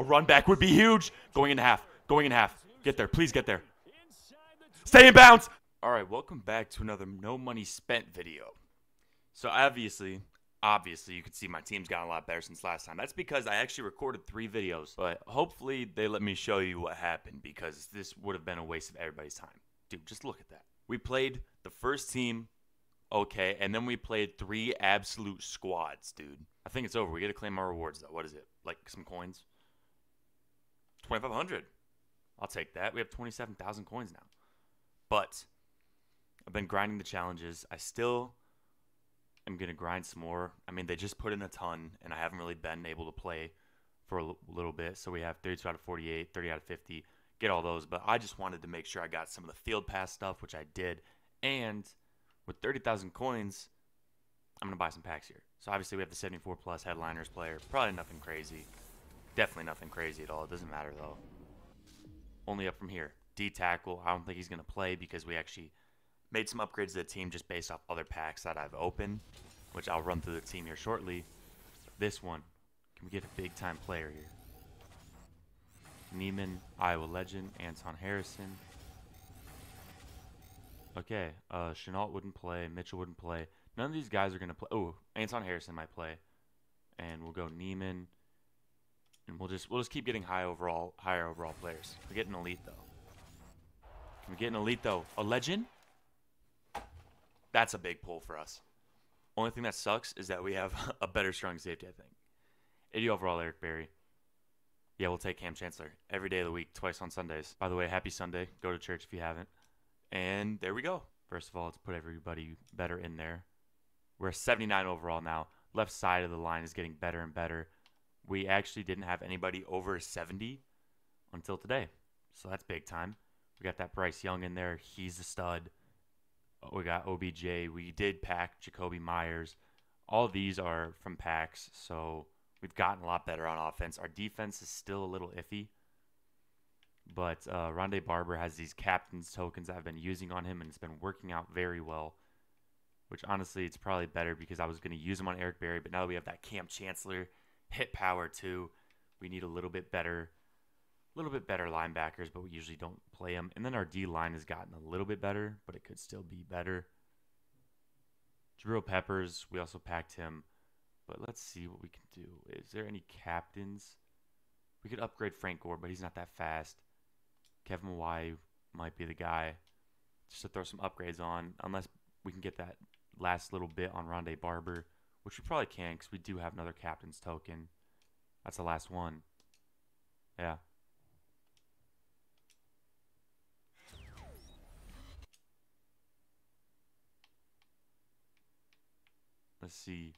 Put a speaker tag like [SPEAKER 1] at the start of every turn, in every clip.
[SPEAKER 1] A run back would be huge. Going in half. Going in half. Get there. Please get there. Stay in bounds. All right, welcome back to another no money spent video. So obviously, obviously you can see my team's gotten a lot better since last time. That's because I actually recorded three videos, but hopefully they let me show you what happened because this would have been a waste of everybody's time. Dude, just look at that. We played the first team okay, and then we played three absolute squads, dude. I think it's over. We got to claim our rewards though. What is it? Like some coins? 2500. I'll take that. We have 27,000 coins now. But I've been grinding the challenges. I still am going to grind some more. I mean, they just put in a ton, and I haven't really been able to play for a l- little bit. So we have 32 out of 48, 30 out of 50, get all those. But I just wanted to make sure I got some of the field pass stuff, which I did. And with 30,000 coins, I'm going to buy some packs here. So obviously we have the 74 plus headliners player. Probably nothing crazy. Definitely nothing crazy at all. It doesn't matter though. Only up from here. D tackle. I don't think he's going to play because we actually made some upgrades to the team just based off other packs that I've opened, which I'll run through the team here shortly. This one. Can we get a big time player here? Neiman, Iowa legend, Anton Harrison. Okay, uh, Chenault wouldn't play, Mitchell wouldn't play. None of these guys are going to play. Oh, Anton Harrison might play. And we'll go Neiman. And we'll just we'll just keep getting high overall higher overall players. We're getting elite though. Can we get an elite though? A legend? That's a big pull for us. Only thing that sucks is that we have a better strong safety, I think. 80 overall Eric Berry. Yeah, we'll take Kam Chancellor every day of the week, twice on Sundays. By the way, happy Sunday. Go to church if you haven't. And there we go. First of all, let's put everybody better in there. We're 79 overall now. Left side of the line is getting better and better. We actually didn't have anybody over 70 until today. So that's big time. We got that Bryce Young in there. He's a stud. We got OBJ. We did pack Jakobi Meyers. All these are from packs. So we've gotten a lot better on offense. Our defense is still a little iffy. But uh, Rondé Barber has these captain's tokens I've been using on him, and it's been working out very well. Which honestly, it's probably better because I was going to use him on Eric Berry, but now that we have that Kam Chancellor hit power too, we need a little bit better, a little bit better linebackers, but we usually don't play them. And then our D line has gotten a little bit better, but it could still be better. Jabril Peppers, we also packed him, but let's see what we can do. Is there any captains? We could upgrade Frank Gore, but he's not that fast. Kevin Mawae might be the guy just to throw some upgrades on, unless we can get that last little bit on Rondé Barber, which we probably can because we do have another captain's token. That's the last one. Yeah. Let's see.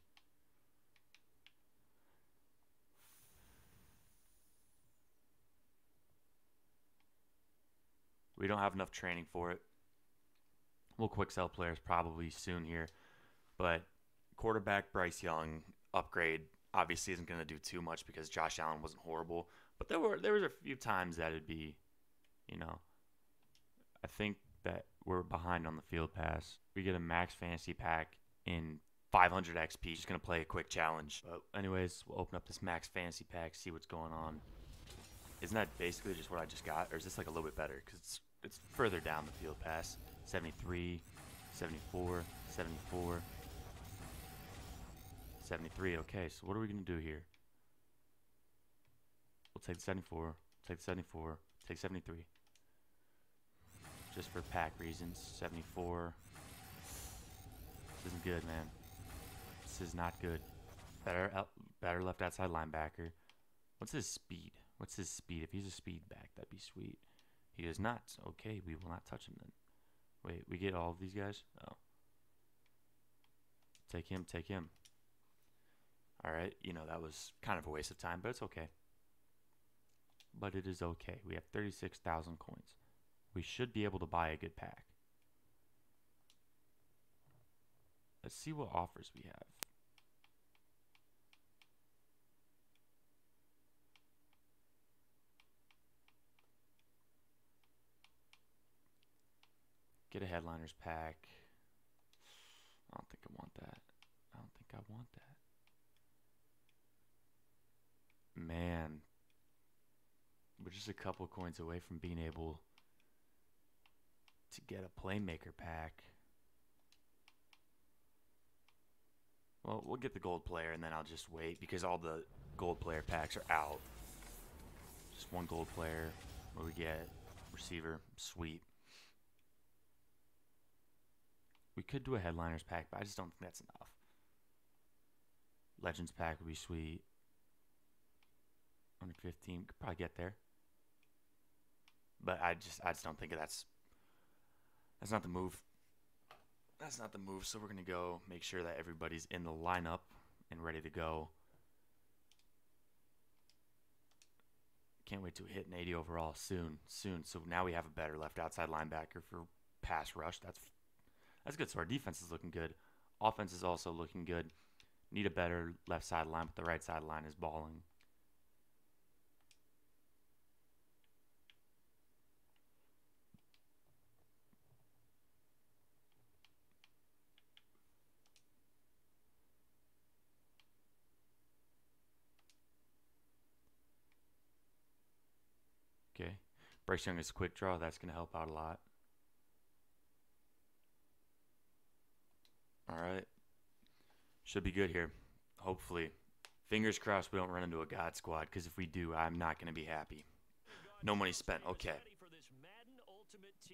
[SPEAKER 1] We don't have enough training for it. We'll quick sell players probably soon here. But quarterback Bryce Young upgrade obviously isn't going to do too much because Josh Allen wasn't horrible. But there were there was a few times that it'd be, you know, I think that we're behind on the field pass. We get a max fantasy pack in 500 XP. Just gonna play a quick challenge. But anyways, we'll open up this max fantasy pack, see what's going on. Isn't that basically just what I just got, or is this like a little bit better? Because it's it's further down the field pass. 73, 74, 74, 73. Okay, so what are we gonna do here? We'll take the 74, take the 74, take 73. Just for pack reasons. 74. This isn't good, man. This is not good. Better, better left outside linebacker. What's his speed? What's his speed? If he's a speed back, that'd be sweet. He is not. Okay, we will not touch him then. Wait, we get all of these guys? Oh. Take him, take him. Alright, you know, that was kind of a waste of time, but it's okay. But it is okay. We have 36,000 coins. We should be able to buy a good pack. Let's see what offers we have. Get a headliners pack. I don't think I want that. I don't think I want that. Man, we're just a couple coins away from being able to get a playmaker pack. Well, we'll get the gold player and then I'll just wait because all the gold player packs are out. Just one gold player. What we get? Receiver. Sweet. We could do a headliners pack, but I just don't think that's enough. Legends pack would be sweet. 115 could probably get there. But I just I just don't think that's that's not the move. That's not the move. So we're gonna go make sure that everybody's in the lineup and ready to go. Can't wait to hit an 80 overall soon, soon. So now we have a better left outside linebacker for pass rush. That's that's good. So our defense is looking good. Offense is also looking good. Need a better left side line, but the right side line is balling. Okay. Bryce Young is a quick draw. That's going to help out a lot. All right. Should be good here. Hopefully. Fingers crossed we don't run into a God squad because if we do, I'm not going to be happy. No money spent. Okay.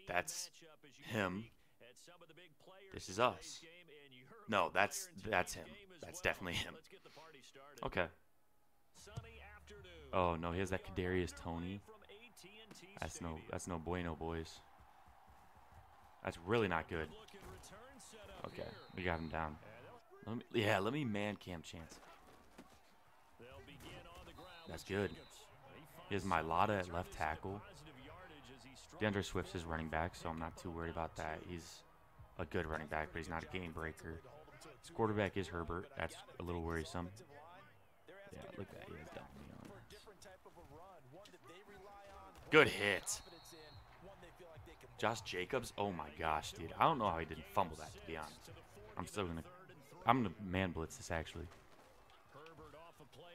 [SPEAKER 1] That's him. This is us. No, that's that's him. That's definitely him. Okay. Oh no, he has that Kadarius Toney. That's no that's no bueno, boys. That's really not good. Okay, we got him down. Let me, yeah, let me man cam chance. That's good. He my Mailata at left tackle. D'Andre Swift's his running back, so I'm not too worried about that. He's a good running back, but he's not a game breaker. His quarterback is Herbert. That's a little worrisome. Yeah, look at that. He has double knee on. Good hit. Josh Jacobs. Oh my gosh, dude. I don't know how he didn't fumble that. To be honest, I'm still gonna. I'm gonna man blitz this actually.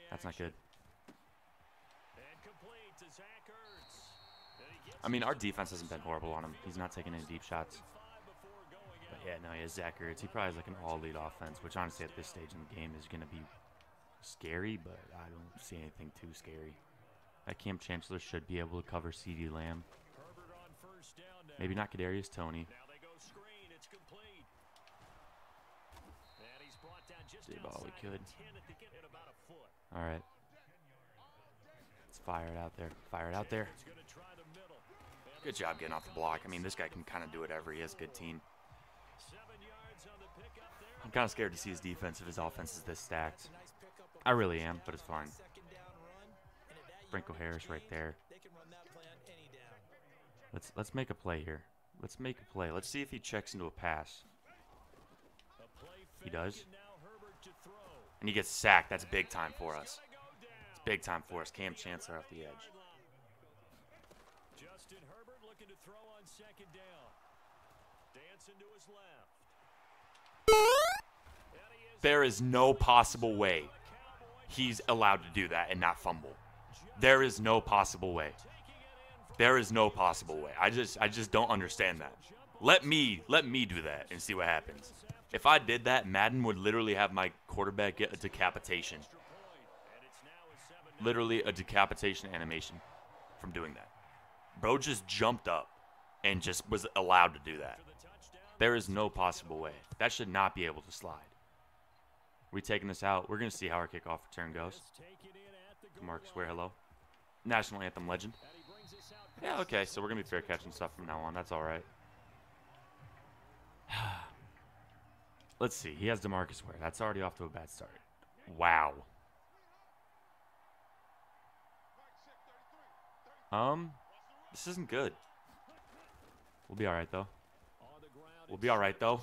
[SPEAKER 1] That's not good. I mean, our defense hasn't been horrible on him. He's not taking any deep shots. But yeah, no, he has Zach Ertz. He probably has like an all-lead offense, which honestly at this stage in the game is going to be scary, but I don't see anything too scary. That Kam Chancellor should be able to cover CeeDee Lamb. Maybe not Kadarius Toney. Did all we could. All right. Let's fire it out there. Fire it out there. Good job getting off the block. I mean, this guy can kind of do whatever. He has a good team. I'm kind of scared to see his defense if his offense is this stacked. I really am, but it's fine. Franco Harris right there. Let's let's make a play here. Let's make a play. Let's see if he checks into a pass. He does. And he gets sacked. That's big time for us. It's big time for us. Kam Chancellor off the edge. Justin Herbert looking to throw on second down. Dancing to his left. There is no possible way he's allowed to do that and not fumble. There is no possible way. There is no possible way. I just I just don't understand that. Let me let me do that and see what happens. If I did that, Madden would literally have my quarterback get a decapitation. Literally a decapitation animation from doing that. Bro just jumped up and just was allowed to do that. There is no possible way. That should not be able to slide. We taking this out. We're going to see how our kickoff return goes. Marcus Ware, hello. National Anthem legend. Yeah, okay, so we're going to be fair catching stuff from now on. That's all right. Let's see. He has DeMarcus Ware. That's already off to a bad start. Wow. Um, this isn't good. We'll be all right, though. We'll be all right, though.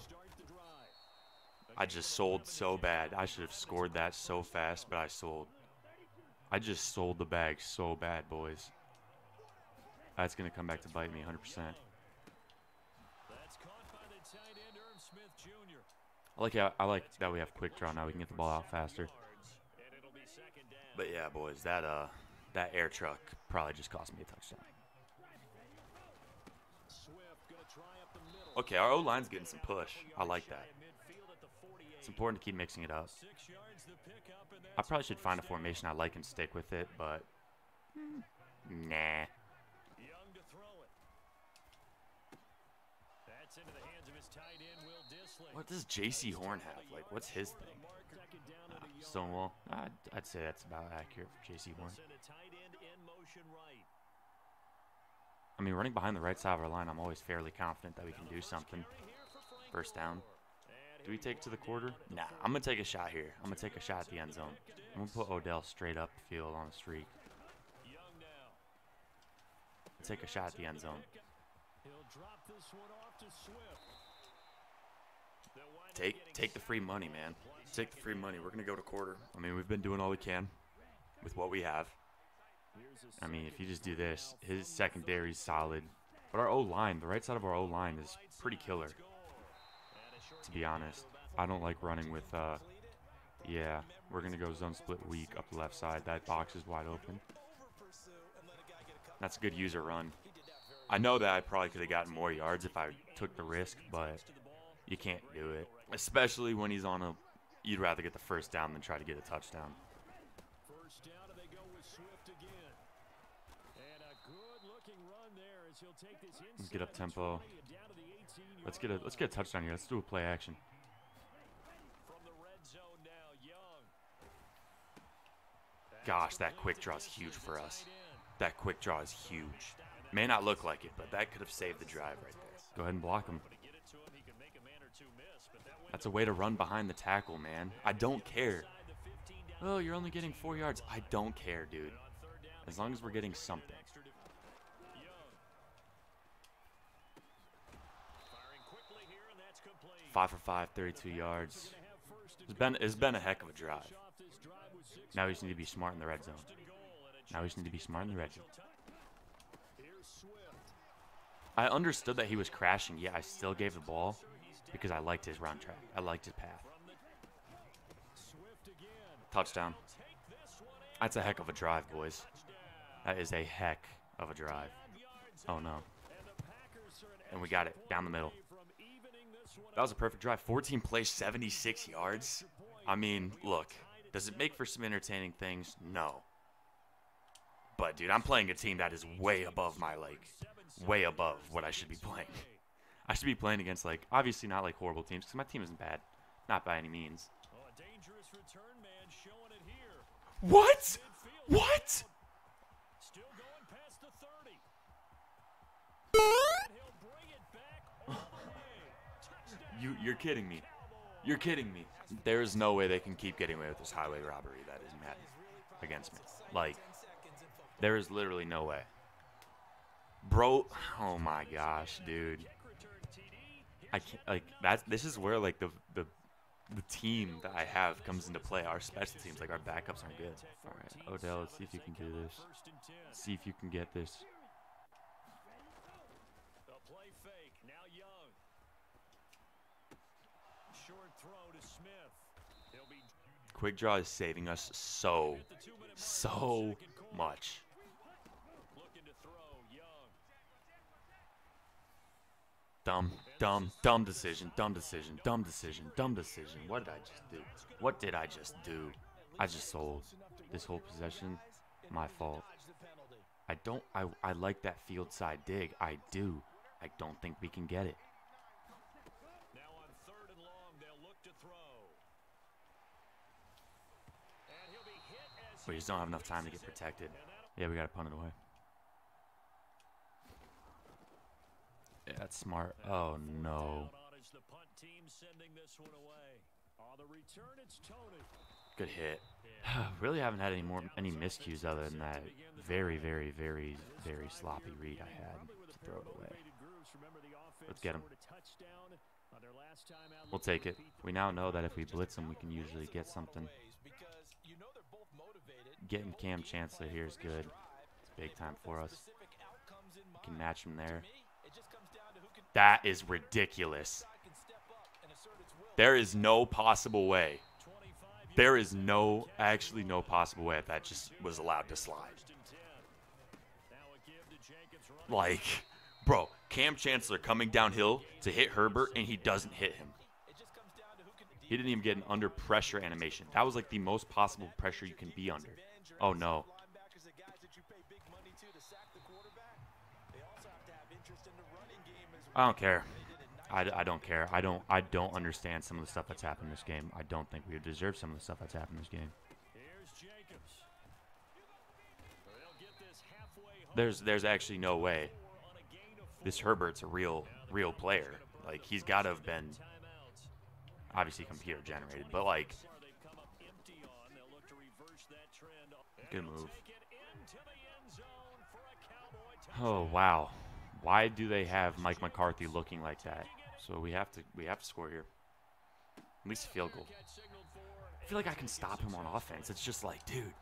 [SPEAKER 1] I just sold so bad. I should have scored that so fast, but I sold. I just sold the bag so bad, boys. That's going to come back to bite me 100%. I like how, I like that we have quick draw now. We can get the ball out faster. But yeah, boys, that uh that air truck probably just cost me a touchdown. Okay, our O line's getting some push. I like that. It's important to keep mixing it up. I probably should find a formation I like and stick with it, but nah. What does Jaycee Horn have? Like, what's his thing? Uh, Stonewall. I'd, I'd say that's about accurate for Jaycee Horn. I mean, running behind the right side of our line, I'm always fairly confident that we can do something. First down. Do we take to the quarter? Nah, I'm going to take a shot here. I'm going to take a shot at the end zone. I'm going to put Odell straight up field on the streak. Take a shot at the end zone. Take take the free money, man. Take the free money. We're gonna go to quarter. I mean, we've been doing all we can with what we have. I mean, if you just do this, his secondary's solid. But our O line, the right side of our O line is pretty killer. To be honest, I don't like running with. uh Yeah, we're gonna go zone split weak up the left side. That box is wide open. That's a good user run. I know that I probably could have gotten more yards if I took the risk, but you can't do it. Especially when he's on a. You'd rather get the first down than try to get a touchdown. Let's get up tempo. Let's get a let's get a touchdown here. Let's do a play action. Gosh, that quick draw is huge for us. That quick draw is huge. May not look like it, but that could have saved the drive right there. Go ahead and block him. That's a way to run behind the tackle, man. I don't care. Oh, you're only getting four yards. I don't care, dude. As long as we're getting something. Five for five, 32 yards. It's been, it's been a heck of a drive. Now we just need to be smart in the red zone. Now we just need to be smart in the red zone. I understood that he was crashing, yet I still gave the ball because I liked his run track. I liked his path. Touchdown. That's a heck of a drive, boys. That is a heck of a drive. Oh, no. And we got it down the middle. That was a perfect drive. 14 plays, 76 yards. I mean, look, does it make for some entertaining things? No. But, dude, I'm playing a team that is way above my, like, way above what I should be playing. I should be playing against, like, obviously not, like, horrible teams, because my team isn't bad. Not by any means. What? What? You, you're kidding me. You're kidding me. There is no way they can keep getting away with this highway robbery that is Madden against me. Like, there is literally no way. Bro, oh my gosh, dude. I can't, like, that. this is where, like, the, the, the team that I have comes into play. Our special teams, like, our backups aren't good. All right, Odell, let's see if you can do this. See if you can get this. Quick draw is saving us so, so much. Dumb, dumb, dumb decision, dumb decision, dumb decision, dumb decision. What did I just do? What did I just do? I just sold this whole possession. My fault. I don't, I, I like that field side dig. I do. I don't think we can get it. We just don't have enough time to get protected. Yeah, we got to punt it away. Yeah, that's smart. Oh, no. Good hit. really haven't had any more any miscues other than that very, very, very, very sloppy read I had to throw it away. Let's get him. We'll take it. We now know that if we blitz him, we can usually get something. Getting Kam Chancellor here is good. It's big time for us. We can match him there. That is ridiculous. There is no possible way. There is no, actually no possible way that just was allowed to slide. Like, bro, Kam Chancellor coming downhill to hit Herbert, and he doesn't hit him. He didn't even get an under pressure animation. That was like the most possible pressure you can be under. Oh no. I don't care. I, I don't care. I don't I don't understand some of the stuff that's happened in this game. I don't think we deserve some of the stuff that's happened in this game. There's there's actually no way. This Herbert's a real real player. Like he's got to have been obviously computer generated, but like good move. Oh wow. Why do they have Mike McCarthy looking like that? So we have to we have to score here. At least a field goal. I feel like I can stop him on offense. It's just like, dude,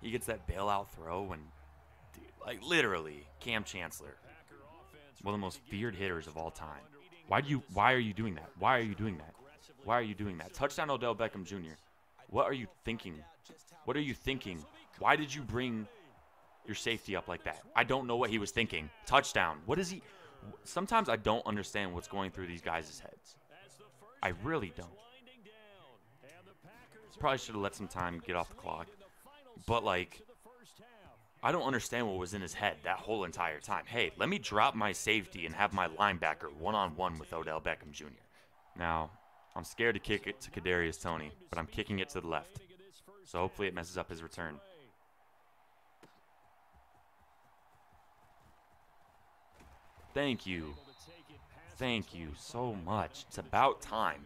[SPEAKER 1] he gets that bailout throw and dude, like literally, Kam Chancellor, one of the most feared hitters of all time. Why do you why are you doing that? Why are you doing that? Why are you doing that? Touchdown Odell Beckham Jr. What are you thinking? What are you thinking? Why did you bring your safety up like that? I don't know what he was thinking. Touchdown. What is he? Sometimes I don't understand what's going through these guys' heads. I really don't. Probably should have let some time get off the clock. But, like, I don't understand what was in his head that whole entire time. Hey, let me drop my safety and have my linebacker one on one with Odell Beckham Jr. Now, I'm scared to kick it to Kadarius Toney, but I'm kicking it to the left. So hopefully it messes up his return. Thank you. Thank you so much. It's about time.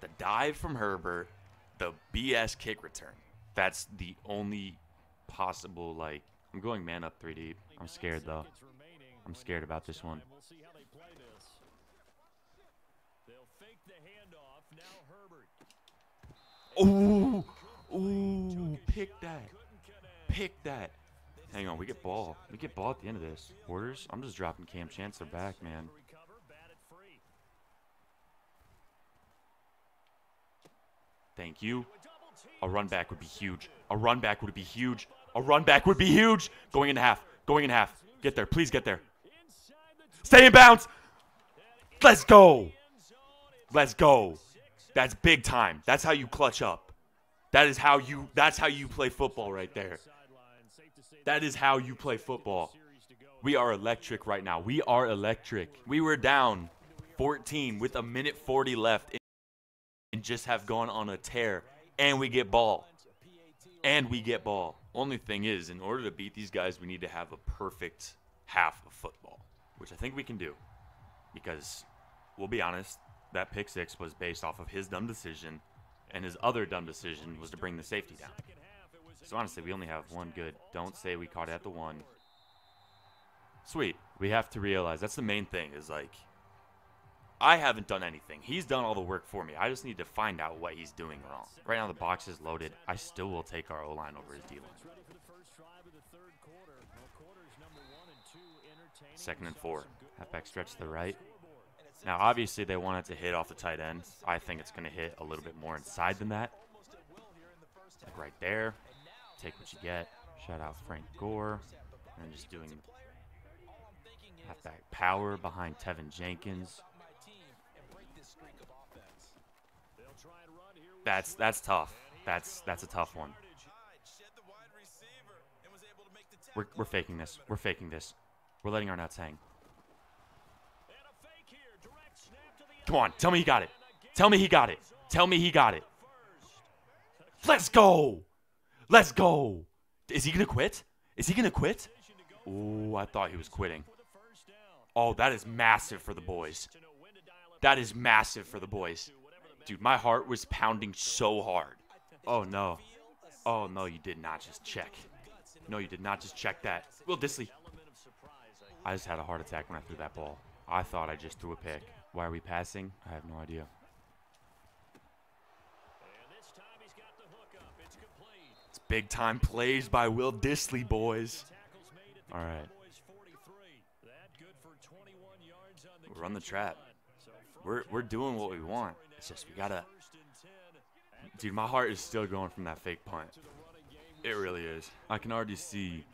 [SPEAKER 1] The dive from Herbert, the BS kick return. That's the only possible, like, I'm going man up three deep. I'm scared, though. I'm scared about this one. Ooh, ooh, pick that. Pick that. Hang on, we get ball. We get ball at the end of this. Orders? I'm just dropping Kam Chancellor back, man. Thank you. A run back would be huge. A run back would be huge. A run back would be huge. Going in half. Going in half. Get there. Please get there. Stay in bounds. Let's go. Let's go. That's big time. That's how you clutch up. That is how you that's how you play football right there. That is how you play football. We are electric right now. We are electric. We were down 14 with a minute 40 left and just have gone on a tear and we get ball. And we get ball. Only thing is, in order to beat these guys, we need to have a perfect half of football, which I think we can do. Because we'll be honest, that pick six was based off of his dumb decision, and his other dumb decision was to bring the safety down. So honestly, we only have one good. Don't say we caught it at the one. Sweet. We have to realize that's the main thing is like I haven't done anything. He's done all the work for me. I just need to find out what he's doing wrong. Right now the box is loaded. I still will take our O-line over his D-line. Second and four. Halfback stretch to the right. Now, obviously, they want it to hit off the tight end. I think it's going to hit a little bit more inside than that. Like right there. Take what you get. Shout out Frank Gore. And just doing halfback power behind Teven Jenkins. That's that's tough. That's that's a tough one. We're, we're faking this. We're faking this. We're letting our nuts hang. Come on, tell me he got it. Tell me he got it. Tell me he got it. Let's go. Let's go. Is he going to quit? Is he going to quit? Oh, I thought he was quitting. Oh, that is massive for the boys. That is massive for the boys. Dude, my heart was pounding so hard. Oh, no. Oh, no, you did not just check. No, you did not just check that. Will Dissly. I just had a heart attack when I threw that ball. I thought I just threw a pick. Why are we passing? I have no idea. It's big time plays by Will Dissly, boys. All right. We run the trap. We're, we're doing what we want. It's just we gotta. Dude, my heart is still going from that fake punt. It really is. I can already see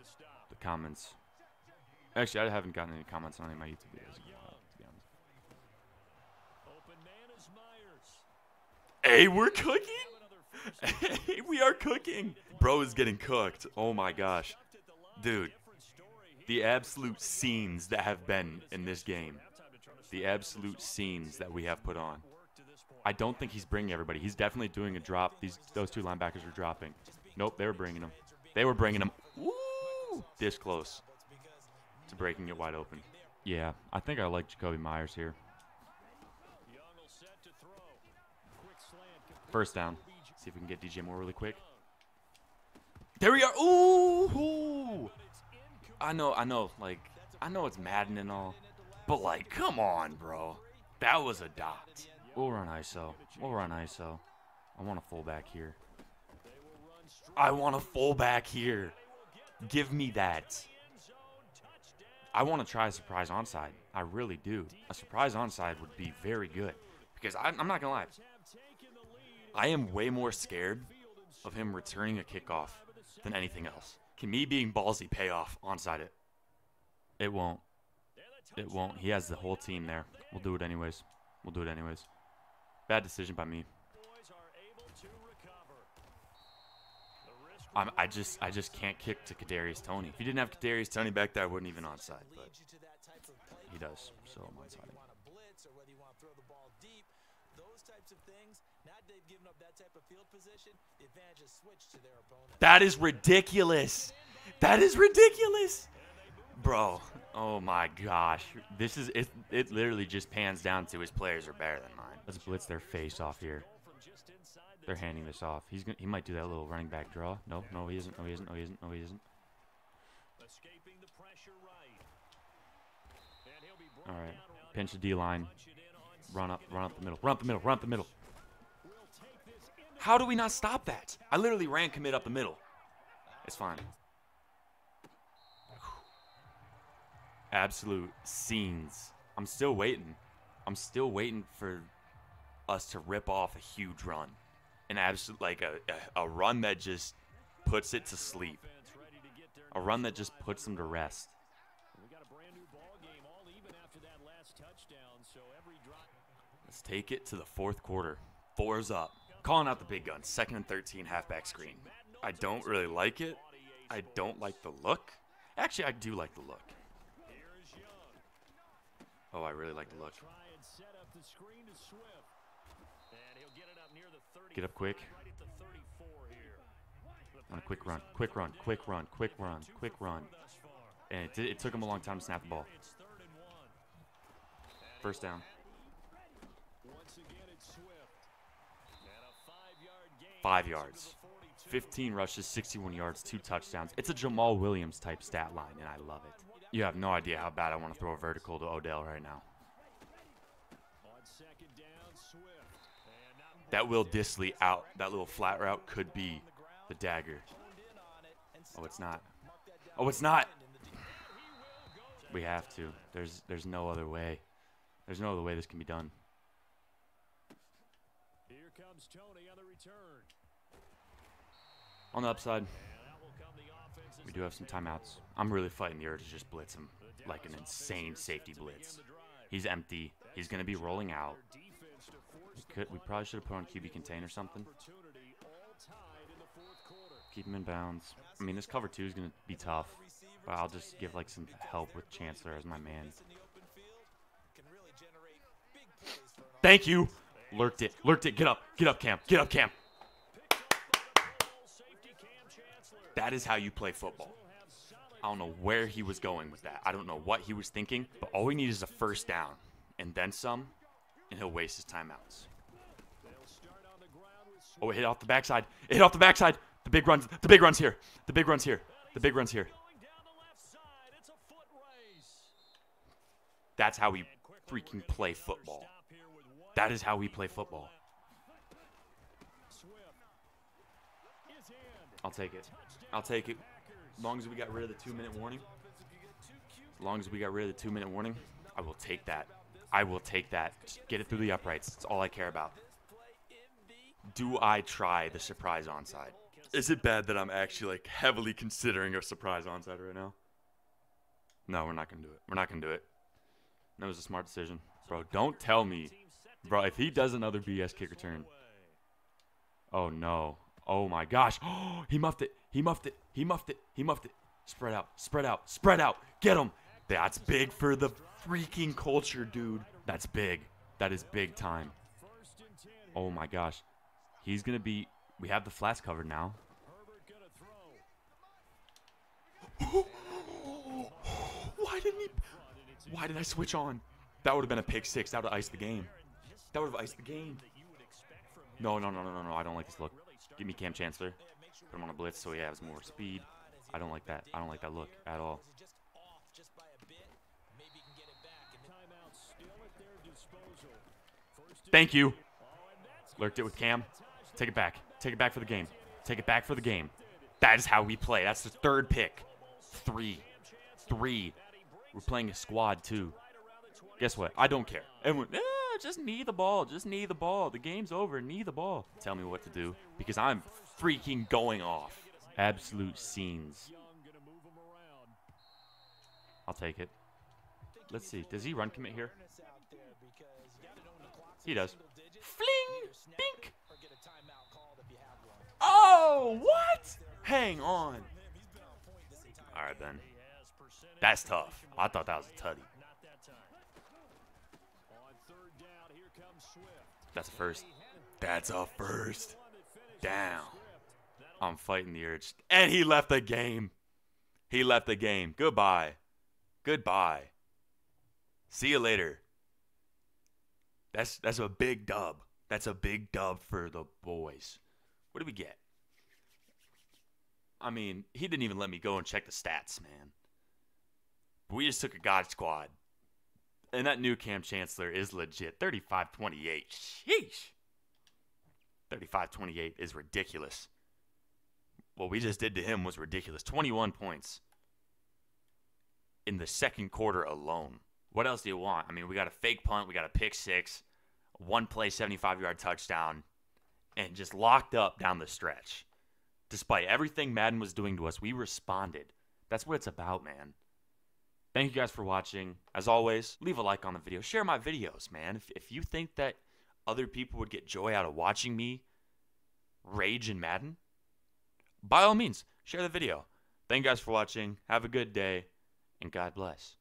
[SPEAKER 1] the comments Actually, I haven't gotten any comments on any of my YouTube videos. in a while, to be honest.
[SPEAKER 2] Open man is Meyers.
[SPEAKER 1] Hey, we're cooking. We are cooking. Bro is getting cooked. Oh my gosh, dude. The absolute scenes that have been in this game. The absolute scenes that we have put on. I don't think he's bringing everybody. He's definitely doing a drop. These those two linebackers are dropping. Nope, they were bringing them. They were bringing them. This close to breaking it wide open. Yeah, I think I like Jakobi Meyers here. First down.
[SPEAKER 2] To.
[SPEAKER 1] See if we can get DJ Moore really quick. There we are. Ooh! I know, I know, like, I know it's Madden and all, but like, come on, bro. That was a dot. We'll run ISO. We'll run ISO. I want a fullback here. I want a fullback here. Give me that. I want to try a surprise onside. I really do. A surprise onside would be very good because I, I'm not gonna lie. I am way more scared of him returning a kickoff than anything else. Can me being ballsy pay off onside it? It won't. It won't. He has the whole team there. We'll do it anyways. We'll do it anyways. Bad decision by me. I'm, I just I just can't kick to Kadarius Toney. If he didn't have Kadarius Toney back there, I wouldn't even onside. But he does, so I'm
[SPEAKER 3] whether
[SPEAKER 1] onside.
[SPEAKER 3] you want to blitz or whether you want to throw the ball deep, those types of things. Now they've given up that type of field position. The advantage is switched to their opponent.
[SPEAKER 1] That is ridiculous. That is ridiculous. Bro, oh my gosh. This is it it literally just pans down to his players are better than mine. Let's blitz their face off here.
[SPEAKER 2] from just inside the
[SPEAKER 1] They're handing this off. He's gonna, he might do that little running back draw. No, no, he isn't. No, he isn't. No, he isn't. No, he isn't.
[SPEAKER 2] escaping the pressure right. And he'll be
[SPEAKER 1] All right. Pinch the D line.
[SPEAKER 2] punch it in on
[SPEAKER 1] Run up, run up the middle. Run up the middle. Run up the middle.
[SPEAKER 2] We'll take this into
[SPEAKER 1] How do we not stop that? I literally ran commit up the middle. It's fine. Absolute scenes. I'm still waiting. I'm still waiting for us to rip off a huge run. An absolute like a, a, run that just puts it to sleep. A run that just puts them to rest. Let's take it to the fourth quarter. Four's up. Calling out the big guns. Second and 13 halfback screen. I don't really like it. I don't like the look. Actually, I do like the look. Oh, I really like the look.
[SPEAKER 2] Get up near the 30.
[SPEAKER 1] Get up quick.
[SPEAKER 2] Right at the 34 here. The
[SPEAKER 1] On a quick run. Quick run. Quick run. Quick run. Quick run. And it, it took him a long time to snap the ball. First down.
[SPEAKER 2] Once again, it's Swift. And a five-yard gain.
[SPEAKER 1] Five yards. 15 rushes, 61 yards, two touchdowns. It's a Jamaal Williams type stat line, and I love it. You have no idea how bad I want to throw a vertical to Odell right now. That Will Dissly out, that little flat route could be the dagger. Oh, it's not. Oh, it's not. We have to. There's there's no other way. There's no other way this can be done.
[SPEAKER 2] Here comes Toney on the return.
[SPEAKER 1] On the upside, we do have some timeouts. I'm really fighting the urge to just blitz him like an insane safety blitz. He's empty. He's gonna be rolling out.
[SPEAKER 2] To
[SPEAKER 1] We could we probably should have put on QB contain or something. Keep him in bounds. I mean, this cover two is gonna be tough, but I'll just give like some help with Chancellor as my man. Thank you. Lurked it. Lurked it. Get up. Get up, Cam. Get up, Cam.
[SPEAKER 2] Safety Kam Chancellor
[SPEAKER 1] That is how you play football. I don't know where he was going with that. I don't know what he was thinking, but all we need is a first down and then some, and he'll waste his timeouts. Oh, it hit off the backside. It hit off the backside. The big runs. The big runs here. The big runs here. The big runs here. That's how we freaking play football. That is how we play football. I'll take it. I'll take it. As long as we got rid of the two minute warning. As long as we got rid of the two minute warning, I will take that. I will take that. Just get it through the uprights. That's all I care about. Do I try the surprise onside? Is it bad that I'm actually like heavily considering a surprise onside right now? No, we're not gonna do it. We're not gonna do it. That was a smart decision, bro. Don't tell me, bro. If he does another BS kick return, oh no, oh my gosh, he muffed it. He muffed it. He muffed it. He muffed it. Spread out. Spread out. Spread out. Get him. That's big for the freaking culture, dude. That's big. That is big time. Oh my gosh, he's gonna be. We have the flats covered now. Why didn't he? Why did I switch on? That would have been a pick six. That would have iced the game. That would have iced the game. No, no, no, no, no, no. I don't like this look. Give me Kam Chancellor. Put him on a blitz so he has more speed. I don't like that. I don't like that look at all. Thank you. Lurked it with Cam. Take it back. Take it back for the game. Take it back for the game. That is how we play. That's the third pick. Three. Three. We're playing a squad too. Guess what? I don't care. Everyone, "Ah, just knee the ball. Just knee the ball. The game's over. Knee the ball. Tell me what to do because I'm freaking going off. Absolute scenes. I'll take it. Let's see. Does he run commit here? He does. Fling! Bink! Oh, what? Hang on. All right, then. That's tough. I thought that was a tutty.
[SPEAKER 2] Not that time. On third down, here comes Swift.
[SPEAKER 1] That's a first. That's a first. Down. I'm fighting the urge. And he left the game. He left the game. Goodbye. Goodbye. See you later. That's that's a big dub. That's a big dub for the boys. What did we get? I mean, he didn't even let me go and check the stats, man. We just took a God squad. And that new Kam Chancellor is legit. 35 28. Sheesh. 35 28 is ridiculous. What we just did to him was ridiculous. 21 points in the second quarter alone. What else do you want? I mean, we got a fake punt, we got a pick six, one play, 75 yard touchdown, and just locked up down the stretch. Despite everything Madden was doing to us, we responded. That's what it's about, man. Thank you guys for watching. As always, leave a like on the video. Share my videos, man. If, if you think that other people would get joy out of watching me rage and Madden, by all means, share the video. Thank you guys for watching. Have a good day, and God bless.